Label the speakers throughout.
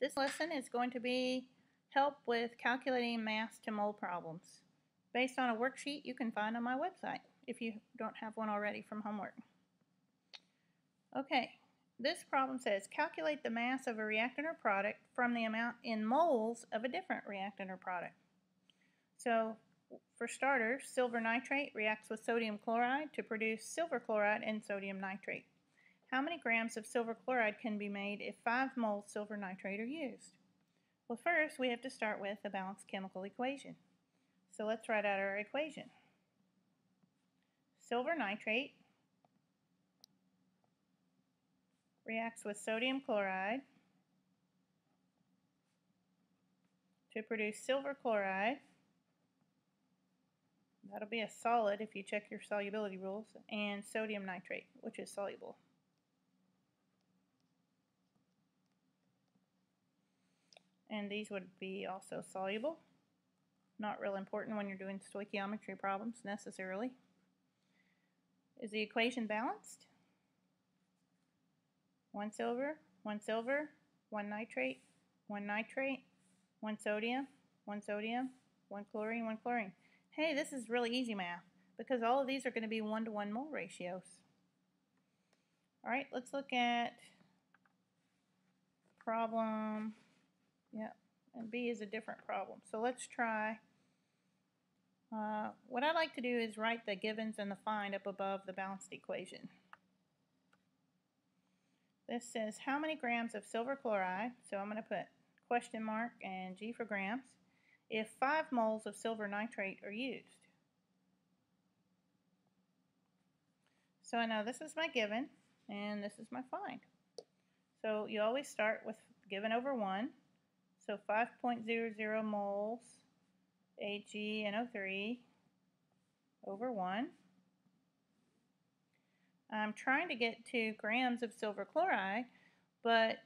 Speaker 1: This lesson is going to be help with calculating mass to mole problems based on a worksheet you can find on my website if you don't have one already from homework. Okay, this problem says calculate the mass of a reactant or product from the amount in moles of a different reactant or product. So for starters, silver nitrate reacts with sodium chloride to produce silver chloride and sodium nitrate. How many grams of silver chloride can be made if 5 moles silver nitrate are used? Well, first we have to start with a balanced chemical equation. So let's write out our equation. Silver nitrate reacts with sodium chloride to produce silver chloride. That'll be a solid if you check your solubility rules, and sodium nitrate, which is soluble. And these would be also soluble. Not real important when you're doing stoichiometry problems necessarily. Is the equation balanced? One silver, one silver, one nitrate, one nitrate, one sodium, one sodium, one chlorine, one chlorine. Hey, this is really easy math because all of these are going to be one-to-one -one mole ratios. All right, let's look at problem, yeah, and B is a different problem. So let's try, uh, what I like to do is write the givens and the find up above the balanced equation. This says how many grams of silver chloride, so I'm going to put question mark and G for grams, if 5 moles of silver nitrate are used. So I know this is my given and this is my find. So you always start with given over 1. So 5.00 moles AgNO3 over 1. I'm trying to get to grams of silver chloride, but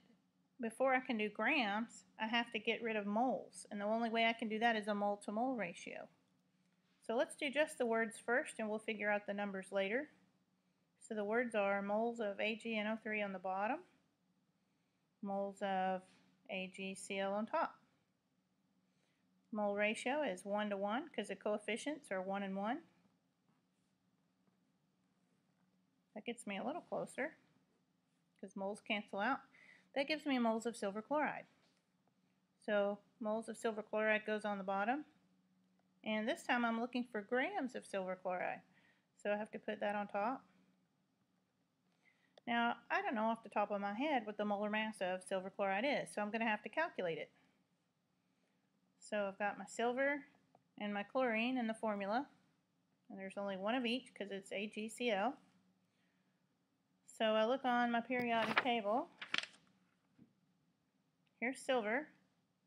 Speaker 1: before I can do grams, I have to get rid of moles. And the only way I can do that is a mole to mole ratio. So let's do just the words first and we'll figure out the numbers later. So the words are moles of AgNO3 on the bottom, moles of AgCl on top. Mole ratio is 1 to 1 because the coefficients are 1 and 1. That gets me a little closer because moles cancel out. That gives me moles of silver chloride. So moles of silver chloride goes on the bottom. And this time I'm looking for grams of silver chloride. So I have to put that on top. Now, I don't know off the top of my head what the molar mass of silver chloride is, so I'm going to have to calculate it. So I've got my silver and my chlorine in the formula. And there's only one of each because it's AgCl. So I look on my periodic table. Here's silver,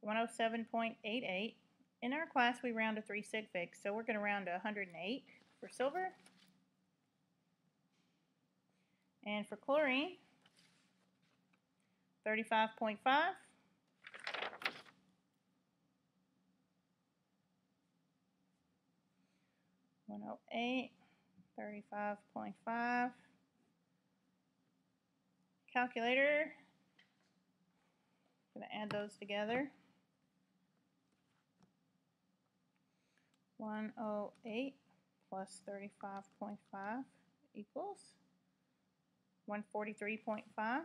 Speaker 1: 107.88. In our class, we round to 3 sig figs, so we're going to round to 108 for silver. And for chlorine, 35.5. One oh eight, thirty-five point five calculator. I'm to add those together. 108 plus 35.5 equals 143.5.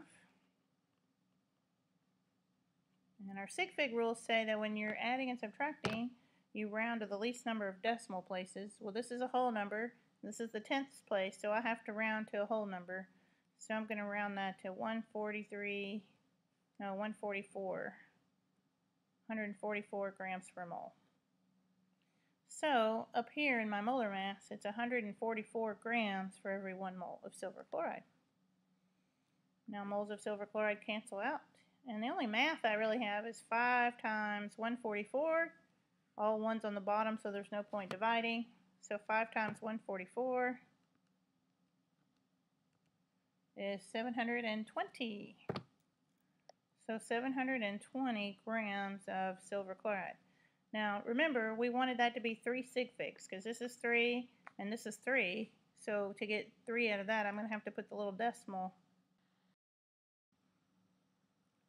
Speaker 1: And our sig fig rules say that when you're adding and subtracting, you round to the least number of decimal places. Well, this is a whole number. This is the tenths place, so I have to round to a whole number. So I'm going to round that to 143, no, 144, 144 grams per mole. So up here in my molar mass, it's 144 grams for every one mole of silver chloride. Now moles of silver chloride cancel out. And the only math I really have is 5 times 144. All ones on the bottom, so there's no point dividing. So 5 times 144 is 720. So 720 grams of silver chloride. Now remember, we wanted that to be 3 sig figs because this is 3 and this is 3. So to get 3 out of that, I'm going to have to put the little decimal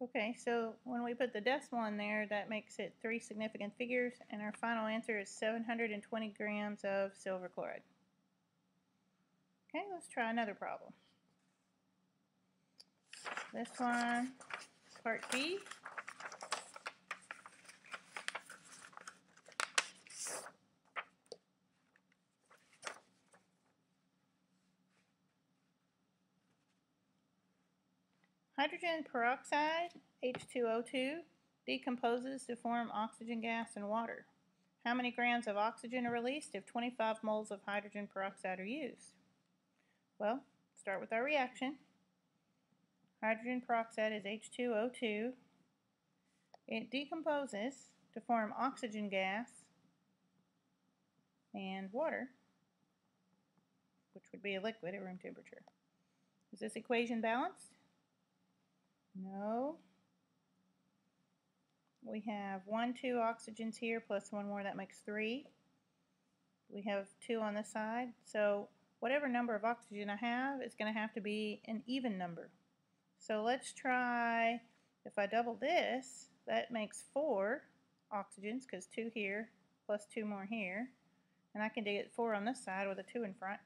Speaker 1: Okay, so when we put the decimal in there, that makes it three significant figures, and our final answer is 720 grams of silver chloride. Okay, let's try another problem. This one, part B. Hydrogen peroxide, H2O2, decomposes to form oxygen gas and water. How many grams of oxygen are released if 25 moles of hydrogen peroxide are used? Well, start with our reaction. Hydrogen peroxide is H2O2. It decomposes to form oxygen gas and water, which would be a liquid at room temperature. Is this equation balanced? No. We have one, two oxygens here plus one more, that makes three. We have two on this side, so whatever number of oxygen I have is going to have to be an even number. So let's try, if I double this, that makes four oxygens because two here plus two more here. And I can get four on this side with a two in front.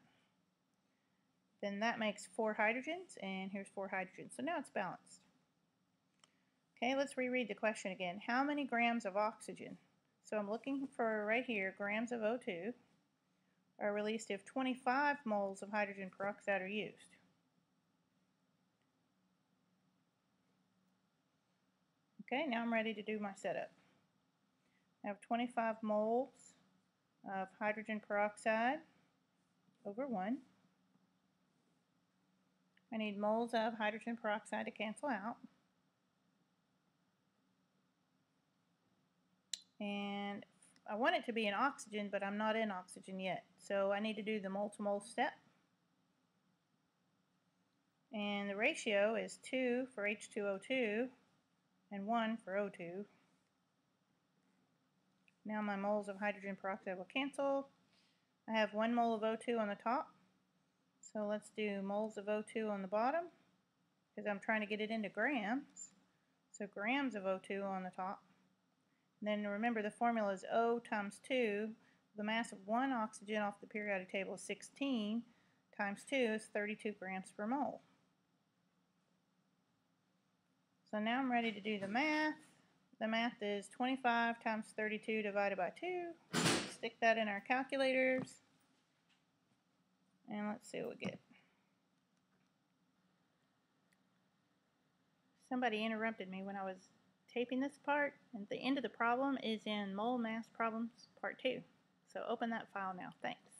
Speaker 1: Then that makes four hydrogens, and here's four hydrogens. So now it's balanced. Okay, let's reread the question again. How many grams of oxygen? So I'm looking for right here, grams of O2 are released if 25 moles of hydrogen peroxide are used. Okay, now I'm ready to do my setup. I have 25 moles of hydrogen peroxide over 1. I need moles of hydrogen peroxide to cancel out. And I want it to be in oxygen, but I'm not in oxygen yet. So I need to do the mole to mole step. And the ratio is 2 for H2O2 and 1 for O2. Now my moles of hydrogen peroxide will cancel. I have 1 mole of O2 on the top. So let's do moles of O2 on the bottom because I'm trying to get it into grams. So grams of O2 on the top. Then remember the formula is O times 2. The mass of one oxygen off the periodic table is 16 times 2 is 32 grams per mole. So now I'm ready to do the math. The math is 25 times 32 divided by 2. Stick that in our calculators. And let's see what we get. Somebody interrupted me when I was taping this part, and the end of the problem is in mole mass problems part 2. So open that file now. Thanks.